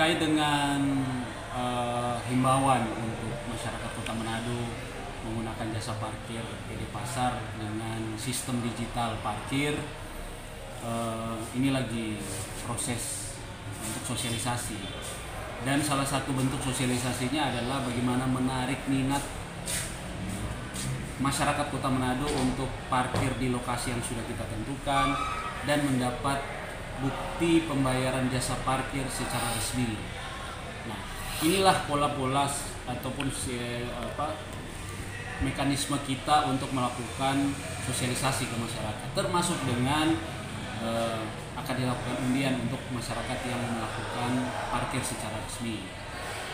terkait dengan uh, himbauan untuk masyarakat Kota Manado menggunakan jasa parkir PD Pasar dengan sistem digital parkir. Uh, ini lagi proses untuk sosialisasi. Dan salah satu bentuk sosialisasinya adalah bagaimana menarik minat masyarakat Kota Manado untuk parkir di lokasi yang sudah kita tentukan dan mendapat bukti pembayaran jasa parkir secara resmi. Nah, inilah pola-pola ataupun apa mekanisme kita untuk melakukan sosialisasi ke masyarakat, termasuk dengan eh, akan dilakukan undian untuk masyarakat yang melakukan parkir secara resmi.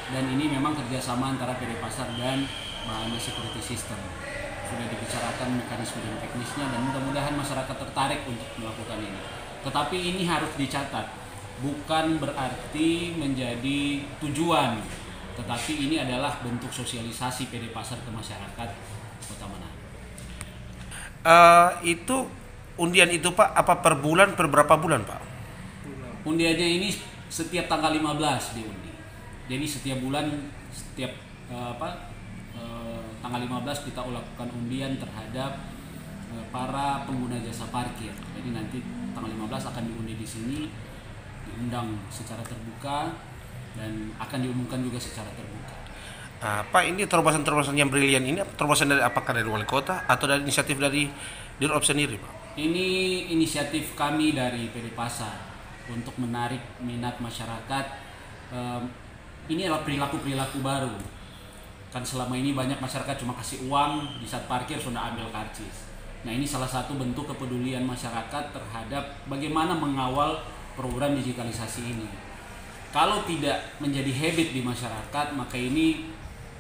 Dan ini memang kerjasama antara PD Pasar dan Bahana Security System sudah dibicarakan mekanisme dan teknisnya dan mudah-mudahan masyarakat tertarik untuk melakukan ini. Tetapi ini harus dicatat, bukan berarti menjadi tujuan, tetapi ini adalah bentuk sosialisasi PD Pasar ke masyarakat Kota Manado. Uh, itu undian itu Pak apa per bulan per berapa bulan Pak? Undiannya ini setiap tanggal 15 diundi. Jadi setiap bulan setiap uh, apa tanggal 15 kita lakukan undian terhadap uh, para pengguna jasa parkir. Jadi nanti tanggal 15 akan diundi di sini, diundang secara terbuka dan akan diumumkan juga secara terbuka. Uh, Pak, ini terobosan-terobosan yang brilian ini terobosan dari apakah dari wali kota atau dari inisiatif dari Dirop sendiri, Pak? Ini inisiatif kami dari PD Pasar untuk menarik minat masyarakat. Ini adalah perilaku-perilaku baru kan selama ini banyak masyarakat cuma kasih uang di saat parkir sudah ambil karcis nah ini salah satu bentuk kepedulian masyarakat terhadap bagaimana mengawal program digitalisasi ini. Kalau tidak menjadi habit di masyarakat maka ini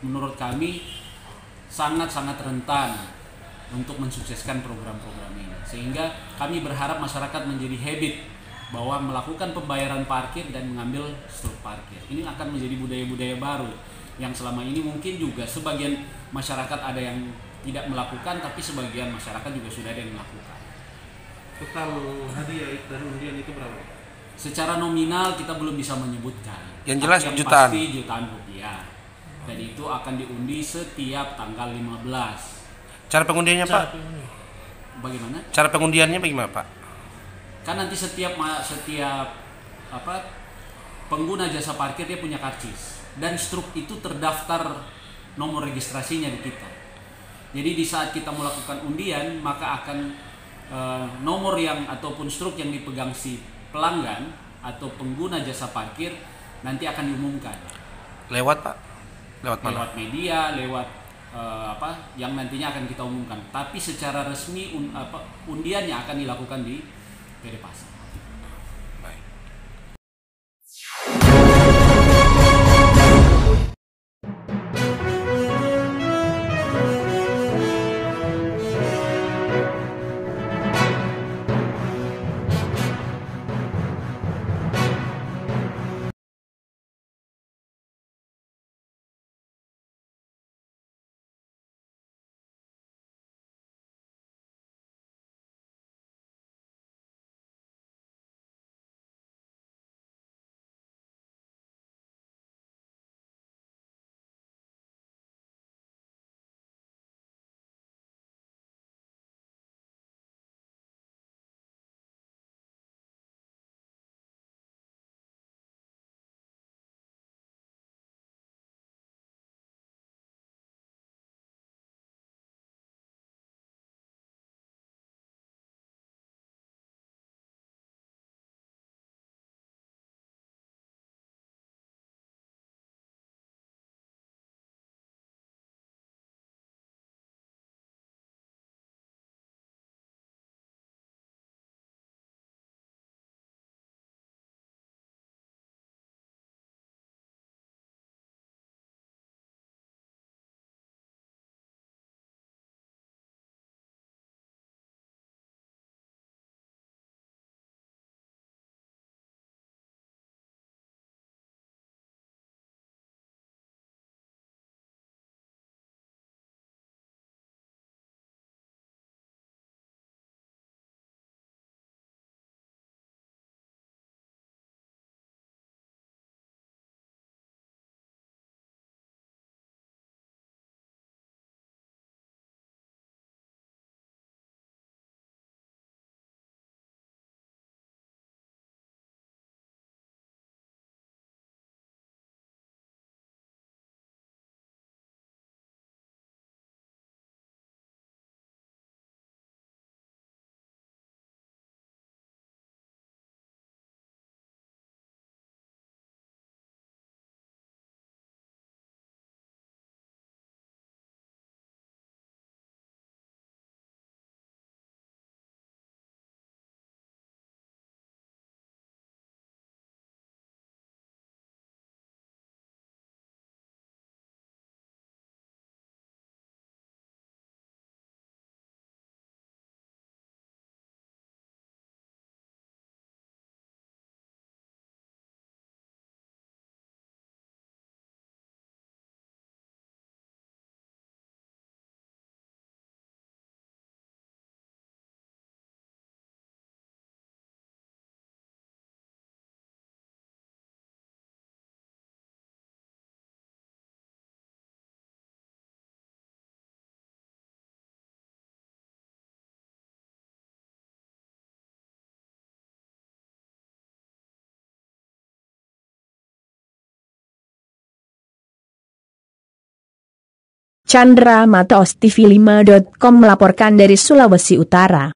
menurut kami sangat-sangat rentan untuk mensukseskan program-program ini. Sehingga kami berharap masyarakat menjadi habit bahwa melakukan pembayaran parkir dan mengambil struk parkir. Ini akan menjadi budaya-budaya baru yang selama ini mungkin juga sebagian masyarakat ada yang tidak melakukan tapi sebagian masyarakat juga sudah ada yang melakukan. Total hadiah dan undian itu berapa? Secara nominal kita belum bisa menyebutkan. Yang jelas yang jutaan. Pasti jutaan rupiah. Dan itu akan diundi setiap tanggal 15. Cara pengundiannya Pak? Bagaimana? Cara pengundiannya bagaimana Pak? Kan nanti setiap setiap apa pengguna jasa parkir dia punya karcis dan struk itu terdaftar nomor registrasinya di kita. Jadi di saat kita melakukan undian maka akan e, nomor yang ataupun struk yang dipegang si pelanggan atau pengguna jasa parkir nanti akan diumumkan. Lewat Pak? Lewat mana? Lewat media, lewat e, apa yang nantinya akan kita umumkan. Tapi secara resmi un, apa, undiannya akan dilakukan di PD Pasar. Chandra Matos TV5.com melaporkan dari Sulawesi Utara.